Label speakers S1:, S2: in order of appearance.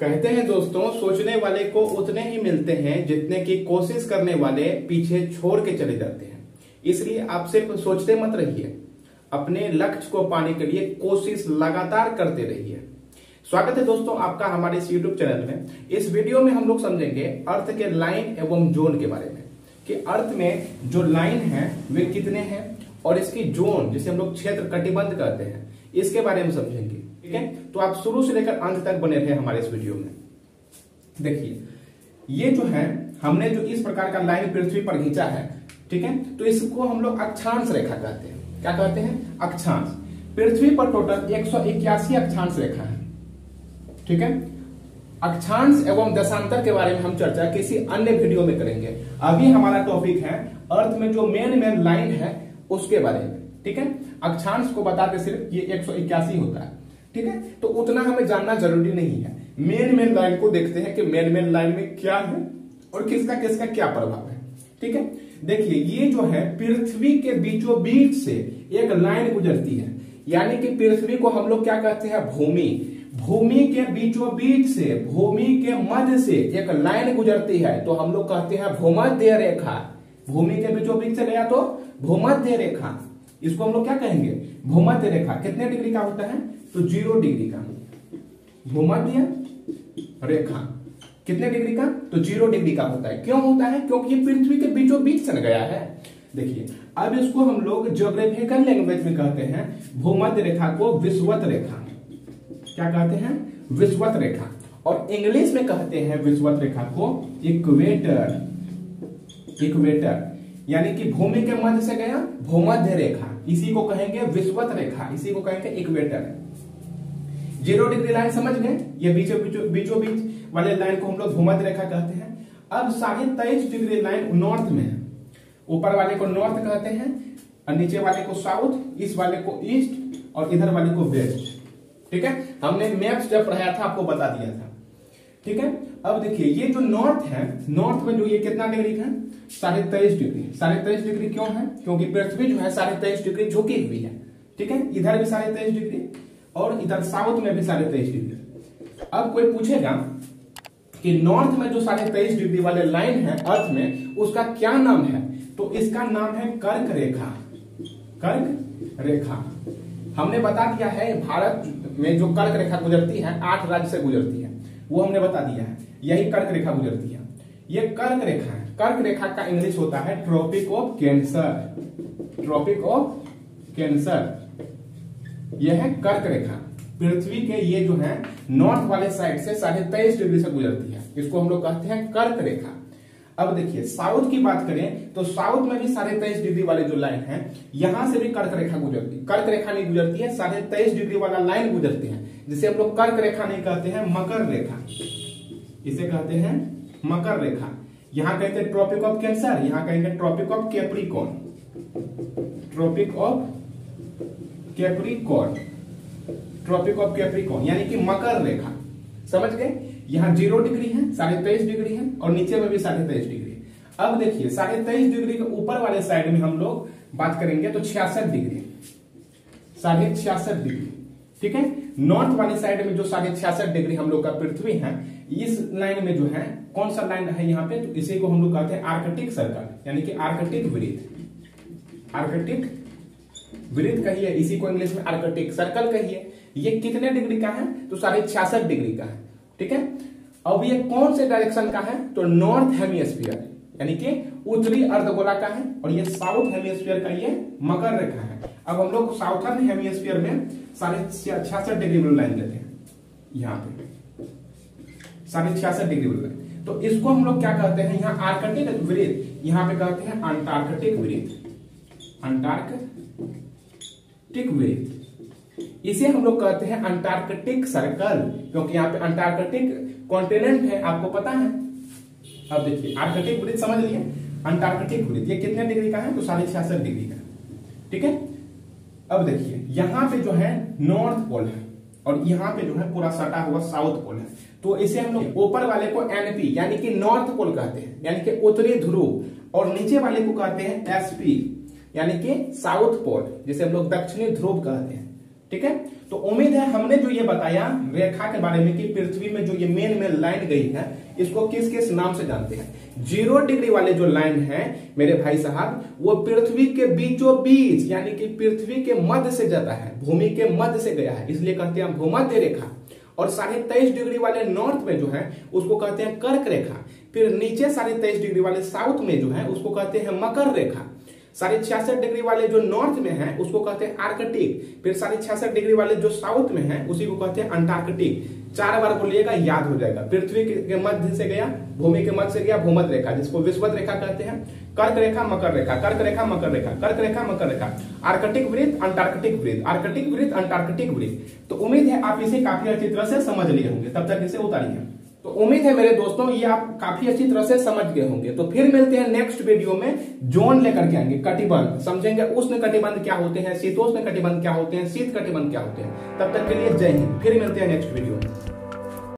S1: कहते हैं दोस्तों, सोचने वाले को उतने ही मिलते हैं जितने की कोशिश करने वाले पीछे छोड़ के चले जाते हैं। इसलिए आप सिर्फ़ सोचते मत रहिए। अपने लक्ष्य को पाने के लिए कोशिश लगातार करते रहिए। स्वागत है दोस्तों आपका हमारे इस यूट्यूब चैनल में। इस वीडियो में हम लोग समझेंगे अर्थ के लाइन एवं जोन के बारे में, कि अर्थ में जो लाइन है, वे कितने हैं और इसकी जोन, जिसे हम लोग क्षेत्र कटिबंध कहते हैं, इसके बारे में समझेंगे। ठीक है? तो आप शुरू से लेकर अंत तक बने रहे हमारे इस वीडियो में। देखिए, ये जो है, हमने जो इस प्रकार का लाइन पृथ्वी पर खींचा है, ठीक है? तो इसको हम लोग अक्षांश रेखा कहते हैं। क्या कहते हैं? अक्षांश। पृथ्वी पर टोटल एक अक्षांश रेखा है। ठीक है? अक्षांश एवं दशांतर के बारे में हम चर्चा किसी अन्य वीडियो में करेंगे। अभी हमारा टॉपिक है अर्थ में जो मेन मेन लाइन है, उसके बारे में। ठीक है? अक्षांश को बताते सिर्फ़ ये एक सौ इक्यासी होता है। ठीक है? तो उतना हमें जानना ज़रूरी नहीं है। मेन मेन लाइन को देखते हैं कि मेन मेन लाइन में क्या है और किसका किसका क्या प्रभाव है। ठीक है? देखिए, ये जो है, पृथ्वी के बीचों बीच से एक लाइन गुजरती है। यानी कि पृथ्वी को हम लोग क्या कहते हैं? भूमि। भूमि के बीचों बीच से, भूमि के मध्य से एक लाइन गुजरती है। तो हम लोग कहते हैं भूमध्य रेखा। भूमि के बीचों बीच से गया तो भूमध्य रेखा। इसको हम लोग क्या कहेंगे? भूमध्य रेखा। कितने डिग्री का होता है? तो ज़ीरो डिग्री का। भूमध्य रेखा। कितने डिग्री का? तो ज़ीरो डिग्री का होता है। क्यों होता है? क्योंकि ये पृथ्वी के बीचों बीच से गया है। देखिए, अब इसको हम लोग ज्योग्राफिकल लैंग्वेज में कहते हैं। भूमध्य रेखा को विश्वत रेखा। क्या कहते हैं? विश्वत रेखा। और इंग्लिश में कहते हैं विश्वत रेखा को इक्वेटर इक्वेटर यानी कि भूमि के मध्य से गया, भूमध्य रेखा। इसी को कहेंगे विश्वत रेखा, इसी को कहेंगे इक्वेटर ज़ीरो डिग्री लाइन समझ गए? ये बीचों बीचों बीचों बीच वाले लाइन को हम लोग भूमध्य रेखा कहते हैं। अब साढ़े तेईस डिग्री लाइन नॉर्थ में है। ऊपर वाले को नॉर्थ कहते हैं, और नीचे वाले को साउथ इस वाले को ईस्ट और इधर वाले को वेस्ट ठीक है? हमने मैप्स जब पढ़ाया था, आपको बता दिया था। ठीक है? अब देखिए, ये जो नॉर्थ है नॉर्थ में जो ये कितना डिग्री है? साढ़े तेईस डिग्री साढ़े तेईस डिग्री क्यों है? क्योंकि पृथ्वी जो है साढ़े तेईस डिग्री झुकी हुई है। ठीक है? इधर भी साढ़े तेईस डिग्री और इधर साउथ में भी साढ़े तेईस डिग्री अब कोई पूछेगा कि नॉर्थ में जो साढ़े तेईस डिग्री वाले लाइन है अर्थ में, उसका क्या नाम है? तो इसका नाम है कर्क रेखा। कर्क रेखा। हमने बता दिया है, भारत में जो कर्क रेखा गुजरती है, आठ राज्य से गुजरती है। वो हमने बता दिया है। यही कर्क रेखा गुजरती है। ये कर्क रेखा है। कर्क रेखा का इंग्लिश होता है tropic of Cancer. Tropic of Cancer. यह है कर्क रेखा। पृथ्वी के ये जो है, नॉर्थ वाले साइड से साढ़े तेईस डिग्री से गुजरती है। इसको हम लोग कहते हैं कर्क रेखा। अब देखिए, साउथ की बात करें तो साउथ में भी साढ़े तेईस डिग्री वाले जो लाइन है, यहाँ से भी कर्क रेखा गुजरती, कर्क रेखा नहीं गुजरती है, साढ़े तेईस डिग्री वाला लाइन गुजरती है, जिसे हम लोग कर्क रेखा नहीं कहते हैं, मकर रेखा। इसे कहते हैं मकर रेखा। यहाँ कहते हैं ट्रॉपिक ऑफ़ कैंसर, यहाँ कहेंगे tropic of Capricorn tropic of Capricorn tropic of Capricorn यानी कि मकर रेखा। समझ गए? यहाँ ज़ीरो डिग्री है, साढ़े तेईस डिग्री है, और नीचे में भी साढ़े तेईस डिग्री अब देखिए, साढ़े तेईस डिग्री के ऊपर वाले साइड में हम लोग बात करेंगे तो छियासठ डिग्री। साढ़े छियासठ डिग्री, ठीक है? नॉर्थ वाली साइड में जो साढ़े छियासठ डिग्री हम लोग का पृथ्वी है, इस लाइन में जो है, कौन सा लाइन है यहाँ पे? तो इसी को हम लोग कहते हैं आर्कटिक सर्कल यानी कि आर्कटिक वृत्त आर्कटिक वृत्त कहिए, इसी को इंग्लिश में आर्कटिक सर्कल कहिए। ये कितने डिग्री का है? तो साढ़े छियासठ डिग्री का है। ठीक है? अब ये कौन से डायरेक्शन का है? तो नॉर्थ हेमिस्फीयर यानी कि उत्तरी अर्धगोला का है और ये साउथ हेमिस्फीयर का ये मकर रेखा है। अब हम लोग साउथर्न हेमिस्फीयर में साढ़े छियासठ डिग्री ब्लू लाइन लेते हैं। यहाँ पे। साढ़े छियासठ डिग्री ब्लू लाइन तो इसको हम लोग क्या कहते हैं? यहाँ आर्कटिक वृत्त यहाँ पे कहते हैं अंटार्कटिक वृत्त अंटार्कटिक वृत्त इसे हम लोग कहते हैं अंटार्कटिक सर्कल क्योंकि यहाँ पे अंटार्कटिक कॉन्टिनेंट है, आपको पता है? अब देखिए आर्कटिक वृत्त समझ लिए अंटार्कटिक वृत्त ये कितने डिग्री का है? तो साढ़े छियासठ डिग्री का ठीक है? अब देखिए, यहाँ पे जो है नॉर्थ पोल है, और यहाँ पे जो है पूरा सटा हुआ साउथ पोल है। तो इसे हम लोग ऊपर वाले को एनपी यानी कि नॉर्थ पोल कहते हैं, यानी कि उत्तरी ध्रुव, और नीचे वाले को कहते हैं एसपी यानी कि साउथ पोल जिसे हम लोग दक्षिणी ध्रुव कहते हैं। ठीक है? तो उम्मीद है हमने जो ये बताया, रेखा के बारे में कि पृथ्वी में जो ये मेन मेन लाइन गई है, इसको किस किस नाम से जानते हैं? ज़ीरो डिग्री वाले जो लाइन है, मेरे भाई साहब, वो पृथ्वी के बीचों बीच, यानी कि पृथ्वी के मध्य से जाता है, भूमि के मध्य से गया है, इसलिए कहते हैं भूमध्य रेखा। और साढ़े तेईस डिग्री वाले नॉर्थ में जो है, उसको कहते हैं कर्क रेखा। फिर नीचे साढ़े तेईस डिग्री वाले साउथ में जो है, उसको कहते हैं मकर रेखा। साढ़े छियासठ डिग्री वाले जो नॉर्थ में है, उसको कहते हैं आर्कटिक। फिर साढ़े छियासठ डिग्री वाले जो साउथ में है, उसी को कहते हैं अंटार्कटिक। चार बार बोलिएगा, याद हो जाएगा। पृथ्वी के मध्य से गया, भूमि के मध्य से गया, भूमध्य रेखा, जिसको विश्वत रेखा कहते हैं। कर्क रेखा, मकर रेखा, कर्क रेखा, मकर रेखा, कर्क रेखा, मकर रेखा। आर्कटिक वृत्त, अंटार्कटिक वृत्त, आर्कटिक वृत्त, अंटार्कटिक वृत्त। तो उम्मीद है आप इसे काफ़ी अच्छी तरह से समझ लिए होंगे, तब तक इसे उतारिए। तो उम्मीद है मेरे दोस्तों, ये आप काफ़ी अच्छी तरह से समझ गए होंगे। तो फिर मिलते हैं नेक्स्ट वीडियो में जोन लेकर के आएँगे कटिबंध। समझेंगे उष्ण कटिबंध क्या होते हैं शीतोष्ण कटिबंध क्या होते हैं, शीत कटिबंध क्या होते हैं। तब तक के लिए जय हिंद, फिर मिलते हैं नेक्स्ट वीडियो में।